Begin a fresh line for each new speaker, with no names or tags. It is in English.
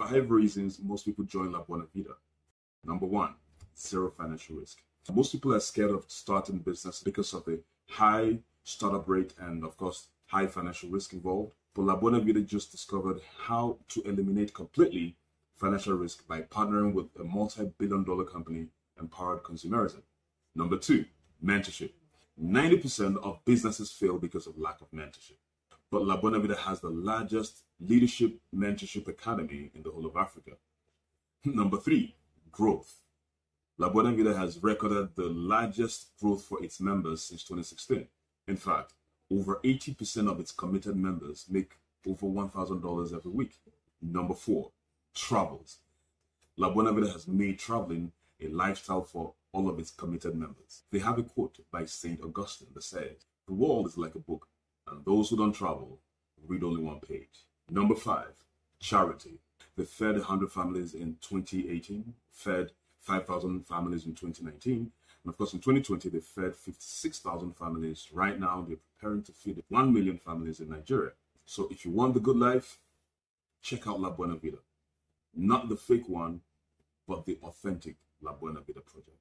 five reasons most people join La Buena Vida. Number one, zero financial risk. Most people are scared of starting business because of the high startup rate and, of course, high financial risk involved. But La Buena Vida just discovered how to eliminate completely financial risk by partnering with a multi-billion dollar company, Empowered Consumerism. Number two, mentorship. 90% of businesses fail because of lack of mentorship. But La Buena Vida has the largest leadership mentorship academy in the whole of Africa. Number three, growth. La Buena Vida has recorded the largest growth for its members since 2016. In fact, over 80% of its committed members make over $1,000 every week. Number four, travels. La Buena Vida has made traveling a lifestyle for all of its committed members. They have a quote by St. Augustine that says, The world is like a book, those who don't travel read only one page. Number five, charity. They fed 100 families in 2018, fed 5,000 families in 2019, and of course in 2020 they fed 56,000 families. Right now they're preparing to feed 1 million families in Nigeria. So if you want the good life, check out La Buena Vida. Not the fake one, but the authentic La Buena Vida project.